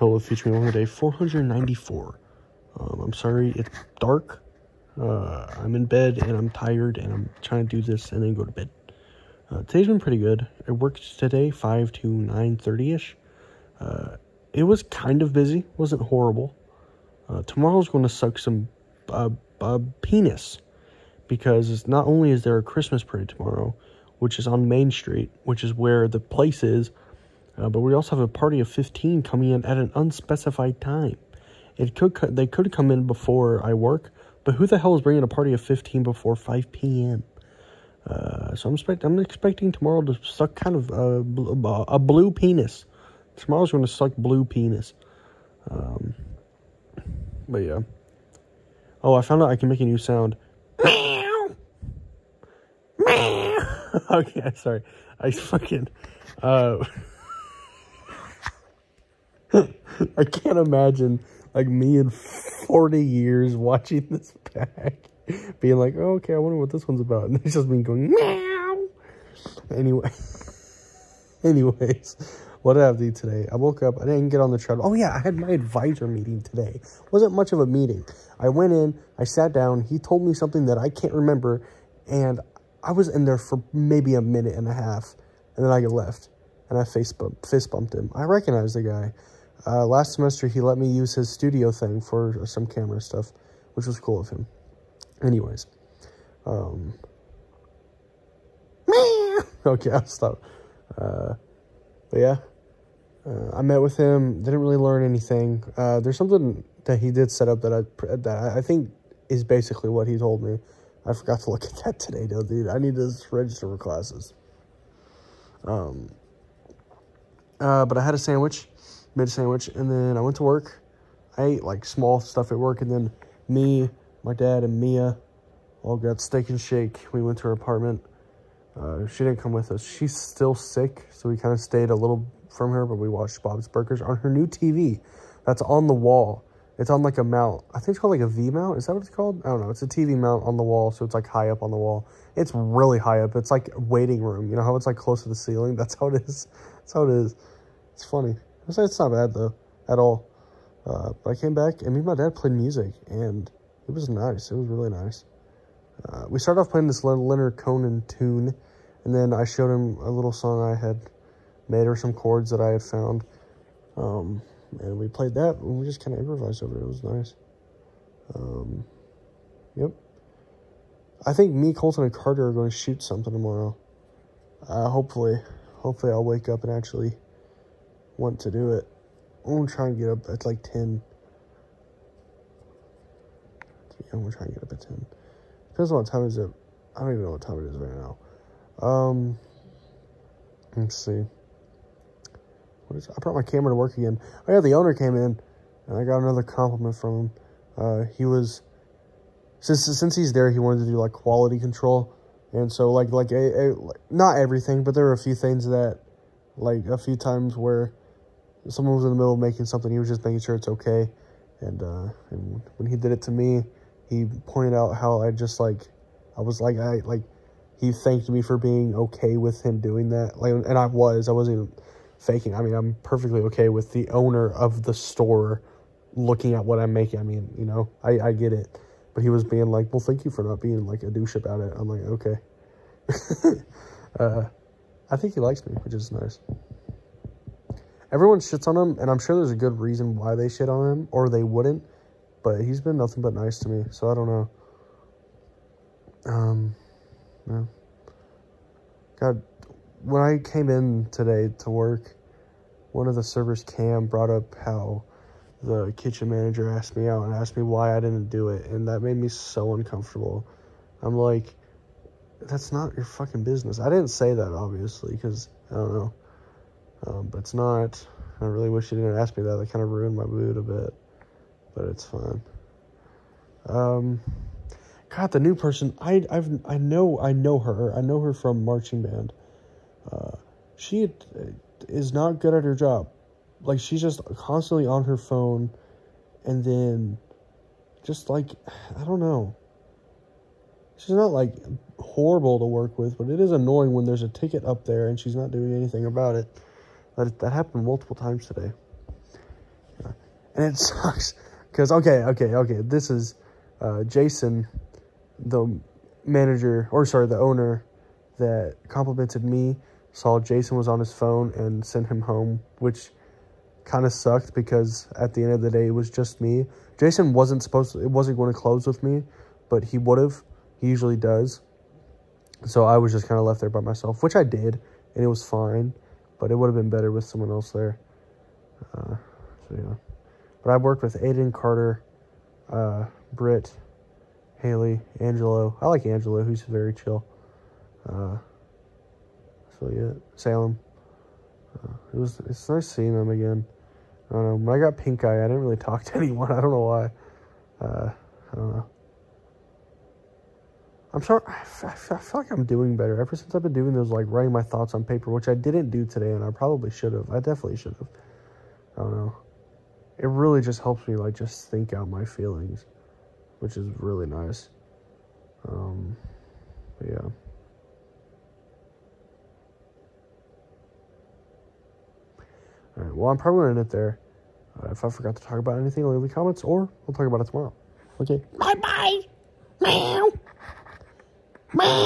Hello, featuring over day 494. Um, I'm sorry, it's dark. Uh, I'm in bed and I'm tired and I'm trying to do this and then go to bed. Uh, today's been pretty good. I worked today 5 to 9.30 ish. Uh, it was kind of busy, wasn't horrible. Uh, tomorrow's going to suck some penis because not only is there a Christmas parade tomorrow, which is on Main Street, which is where the place is, uh, but we also have a party of 15 coming in at an unspecified time. It could they could come in before I work, but who the hell is bringing a party of 15 before 5 p.m.? Uh, so I'm expect I'm expecting tomorrow to suck kind of a, a blue penis. Tomorrow's going to suck blue penis. Um, but yeah. Oh, I found out I can make a new sound. Meow. Meow. okay, sorry. I fucking. Uh, I can't imagine like me in 40 years watching this back, being like, oh, okay, I wonder what this one's about. And it's just me going, meow. Anyway, anyways, what did I have to do today? I woke up, I didn't get on the treadmill. Oh, yeah, I had my advisor meeting today. Wasn't much of a meeting. I went in, I sat down, he told me something that I can't remember, and I was in there for maybe a minute and a half, and then I got left, and I face fist bumped him. I recognize the guy. Uh, last semester, he let me use his studio thing for some camera stuff, which was cool of him. Anyways, um, okay, I'll stop. Uh, but yeah, uh, I met with him. Didn't really learn anything. Uh, there's something that he did set up that I that I think is basically what he told me. I forgot to look at that today, though, dude. I need to register for classes. Um. Uh, but I had a sandwich a sandwich, and then I went to work. I ate like small stuff at work, and then me, my dad, and Mia all got Steak 'n Shake. We went to her apartment. Uh, she didn't come with us. She's still sick, so we kind of stayed a little from her, but we watched Bob's Burgers on her new TV that's on the wall. It's on like a mount. I think it's called like a V mount. Is that what it's called? I don't know. It's a TV mount on the wall, so it's like high up on the wall. It's really high up. It's like waiting room. You know how it's like close to the ceiling? That's how it is. That's how it is. It's funny. It's not bad though, at all. Uh, but I came back and me and my dad played music and it was nice. It was really nice. Uh, we started off playing this Leonard Cohen tune and then I showed him a little song I had made or some chords that I had found. Um, and we played that and we just kind of improvised over it. It was nice. Um, yep. I think me, Colton, and Carter are going to shoot something tomorrow. Uh, hopefully, hopefully I'll wake up and actually want to do it. I'm gonna try and get up at like 10. Yeah, I'm gonna try and get up at 10. Depends on what time is it. I don't even know what time it is right now. Um, let's see. What is, I brought my camera to work again. Oh yeah, the owner came in, and I got another compliment from him. Uh, he was since since he's there, he wanted to do like quality control, and so like like a, a like, not everything, but there were a few things that like a few times where someone was in the middle of making something. He was just making sure it's okay. And, uh, and when he did it to me, he pointed out how I just like, I was like, I like, he thanked me for being okay with him doing that. Like, and I was, I wasn't even faking. I mean, I'm perfectly okay with the owner of the store looking at what I'm making. I mean, you know, I, I get it. But he was being like, well, thank you for not being like a douche about it. I'm like, okay. uh, I think he likes me, which is nice everyone shits on him, and I'm sure there's a good reason why they shit on him, or they wouldn't. But he's been nothing but nice to me, so I don't know. Um, yeah. God, when I came in today to work, one of the servers, Cam, brought up how the kitchen manager asked me out and asked me why I didn't do it, and that made me so uncomfortable. I'm like, that's not your fucking business. I didn't say that, obviously, because, I don't know. Um, but it's not. I really wish you didn't ask me that. That kind of ruined my mood a bit. But it's fine. Um, God, the new person. I I've I know I know her. I know her from marching band. Uh, she is not good at her job. Like she's just constantly on her phone, and then just like I don't know. She's not like horrible to work with, but it is annoying when there's a ticket up there and she's not doing anything about it. That, that happened multiple times today. and it sucks because okay, okay, okay. This is uh, Jason, the manager or sorry, the owner that complimented me. Saw Jason was on his phone and sent him home, which kind of sucked because at the end of the day it was just me. Jason wasn't supposed to, it wasn't going to close with me, but he would have. He usually does. So I was just kind of left there by myself, which I did, and it was fine, but it would have been better with someone else there. Uh, so yeah. But I've worked with Aiden, Carter, uh, Britt, Haley, Angelo. I like Angelo, he's very chill. Uh, so yeah, Salem. Uh, it was it's nice seeing them again. I don't know. When I got pink eye, I didn't really talk to anyone. I don't know why. Uh, I don't know. I'm sorry. I, I feel like I'm doing better ever since I've been doing those, like writing my thoughts on paper, which I didn't do today, and I probably should have. I definitely should have. I don't know. It really just helps me, like, just think out my feelings, which is really nice. Um, yeah. All right. Well, I'm probably going to end it there. Uh, if I forgot to talk about anything, leave the comments, or we'll talk about it tomorrow. Okay. Bye bye. Meow. Meow.